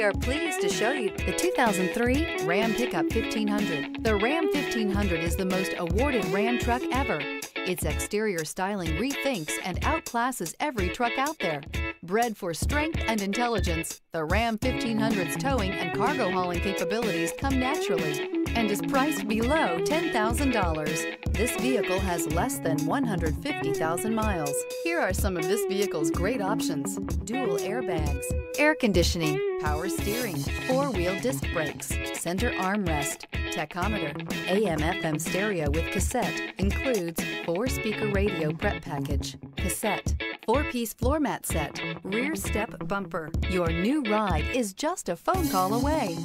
We are pleased to show you the 2003 Ram Pickup 1500. The Ram 1500 is the most awarded Ram truck ever. Its exterior styling rethinks and outclasses every truck out there. Bred for strength and intelligence, the Ram 1500's towing and cargo hauling capabilities come naturally and is priced below $10,000. This vehicle has less than 150,000 miles. Here are some of this vehicle's great options. Dual airbags, air conditioning, power steering, four-wheel disc brakes, center armrest, tachometer, AM FM stereo with cassette, includes four-speaker radio prep package, cassette, four-piece floor mat set, rear step bumper. Your new ride is just a phone call away.